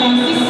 Francisco